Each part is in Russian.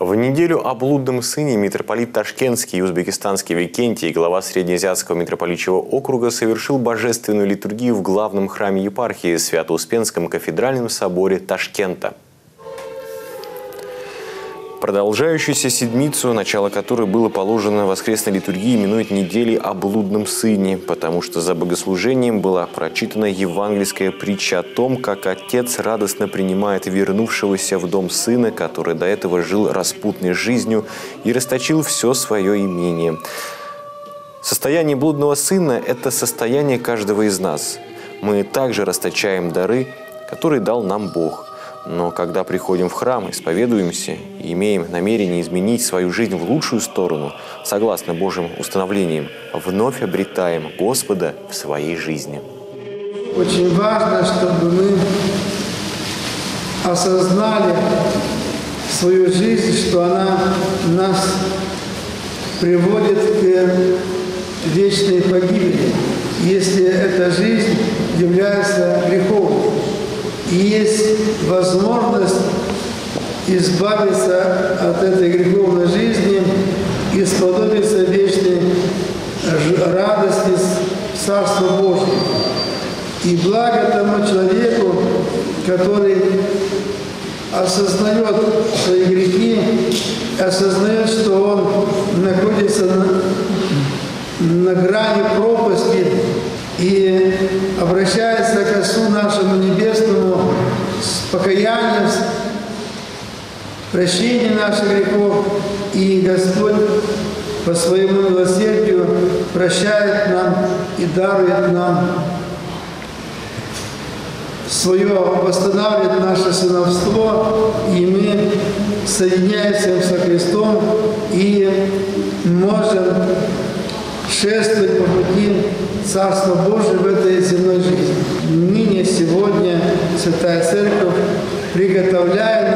В неделю о блудном сыне митрополит Ташкентский и узбекистанский Викентий, глава Среднеазиатского митрополичьего округа, совершил божественную литургию в главном храме епархии Свято-Успенском кафедральном соборе Ташкента. Продолжающуюся седмицу, начало которой было положено воскресной литургии, именуют неделей о блудном сыне, потому что за богослужением была прочитана евангельская притча о том, как отец радостно принимает вернувшегося в дом сына, который до этого жил распутной жизнью и расточил все свое имение. Состояние блудного сына – это состояние каждого из нас. Мы также расточаем дары, которые дал нам Бог – но когда приходим в храм, исповедуемся и имеем намерение изменить свою жизнь в лучшую сторону, согласно Божьим установлениям, вновь обретаем Господа в своей жизни. Очень важно, чтобы мы осознали свою жизнь, что она нас приводит к вечной погибели, если эта жизнь является. И есть возможность избавиться от этой греховной жизни и сподобиться вечной радости Царства Божьего. И благо тому человеку, который осознает свои грехи, осознает, что он находится на, на грани пропасти и обращается к Отцу нашему Небесному с прощением наших грехов, и Господь по своему милосердию прощает нам и дарует нам свое, восстанавливает наше сыновство, и мы соединяемся со Христом и можем шествовать по пути Царства Божия в этой земной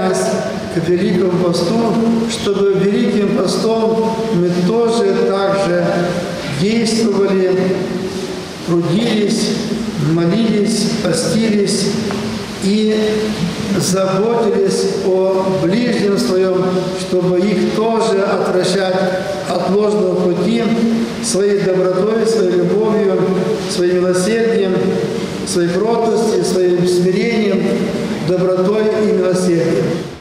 нас к Великому посту, чтобы Великим постом мы тоже также действовали, трудились, молились, постились и заботились о ближнем своем, чтобы их тоже отвращать от ложного пути своей добротой, своей любовью, своим милосердием, своей кротостью, своим смирением, добротой и милосердием.